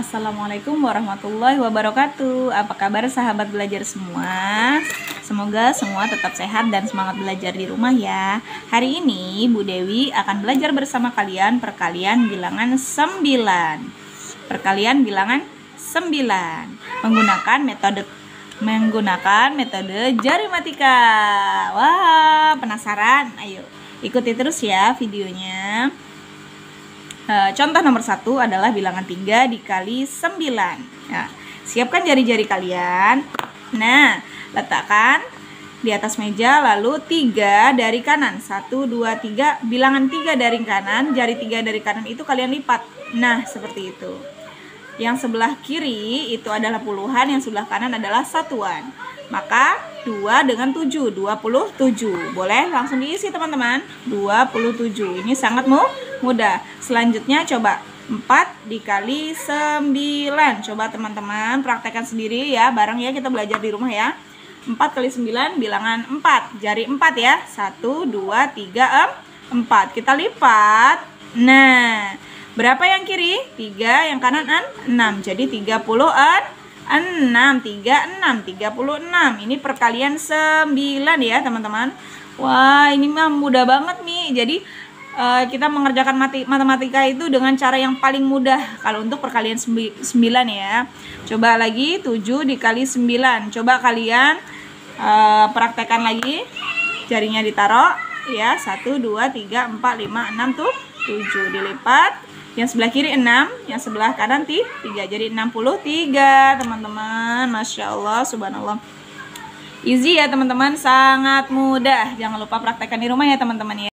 Assalamualaikum warahmatullahi wabarakatuh. Apa kabar sahabat belajar semua? Semoga semua tetap sehat dan semangat belajar di rumah ya. Hari ini Bu Dewi akan belajar bersama kalian perkalian bilangan 9 Perkalian bilangan 9 Menggunakan metode menggunakan metode jari matika. Wah penasaran? Ayo ikuti terus ya videonya Eh, contoh nomor satu adalah bilangan 3 dikali 9. Nah, siapkan jari-jari kalian. Nah, letakkan di atas meja lalu 3 dari kanan. 1, 2, 3. Bilangan 3 dari kanan, jari 3 dari kanan itu kalian lipat. Nah, seperti itu. Yang sebelah kiri itu adalah puluhan, yang sebelah kanan adalah satuan. Maka 2 dengan 7, 27. Boleh langsung diisi teman-teman. 27. Ini sangat mudah. Selanjutnya coba 4 dikali 9. Coba teman-teman praktekkan sendiri ya. Bareng ya kita belajar di rumah ya. 4 kali 9 bilangan 4. Jari 4 ya. 1, 2, 3, 4. Kita lipat. Nah, berapa yang kiri? 3, yang kanan 6. Jadi 30 6, 36, 36. Ini perkalian 9 ya teman-teman. Wah ini mah mudah banget nih. Jadi uh, kita mengerjakan mati, matematika itu dengan cara yang paling mudah. Kalau untuk perkalian 9 ya. Coba lagi 7 dikali 9. Coba kalian uh, praktekkan lagi. Jarinya ditaruh ya. 1, 2, 3, 4, 5, 6 tuh 7 dilipat yang sebelah kiri 6 yang sebelah kanan 3 jadi 63 teman-teman. Masya Allah subhanallah. Easy ya teman-teman. Sangat mudah. Jangan lupa praktekkan di rumah ya teman-teman ya